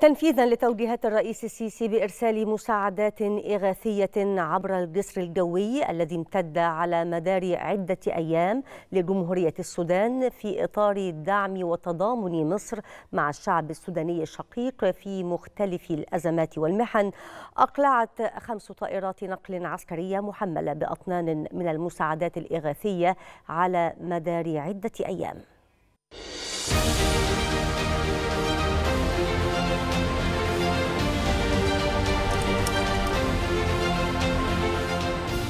تنفيذا لتوجيهات الرئيس السيسي بإرسال مساعدات إغاثية عبر الجسر الجوي الذي امتد على مدار عدة أيام لجمهورية السودان في إطار دعم وتضامن مصر مع الشعب السوداني الشقيق في مختلف الأزمات والمحن. أقلعت خمس طائرات نقل عسكرية محملة بأطنان من المساعدات الإغاثية على مدار عدة أيام.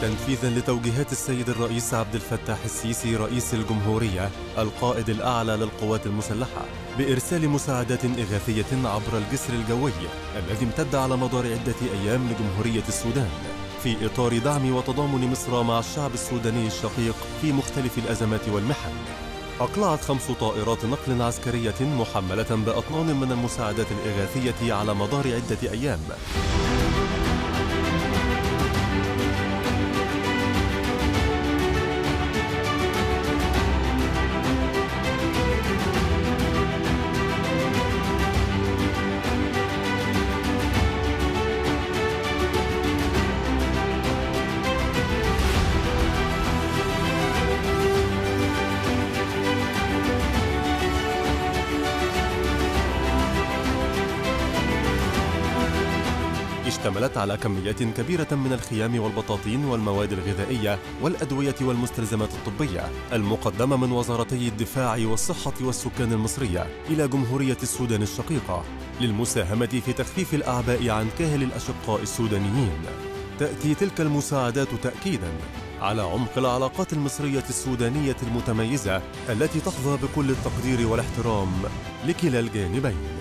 تنفيذا لتوجيهات السيد الرئيس عبد الفتاح السيسي رئيس الجمهورية القائد الأعلى للقوات المسلحة بإرسال مساعدات إغاثية عبر الجسر الجوي الذي امتد على مدار عدة أيام لجمهورية السودان في إطار دعم وتضامن مصر مع الشعب السوداني الشقيق في مختلف الأزمات والمحن. أقلعت خمس طائرات نقل عسكرية محملة بأطنان من المساعدات الإغاثية على مدار عدة أيام. اشتملت على كميات كبيرة من الخيام والبطاطين والمواد الغذائية والأدوية والمستلزمات الطبية المقدمة من وزارتي الدفاع والصحة والسكان المصرية إلى جمهورية السودان الشقيقة للمساهمة في تخفيف الأعباء عن كاهل الأشقاء السودانيين. تأتي تلك المساعدات تأكيداً على عمق العلاقات المصرية السودانية المتميزة التي تحظى بكل التقدير والاحترام لكلا الجانبين.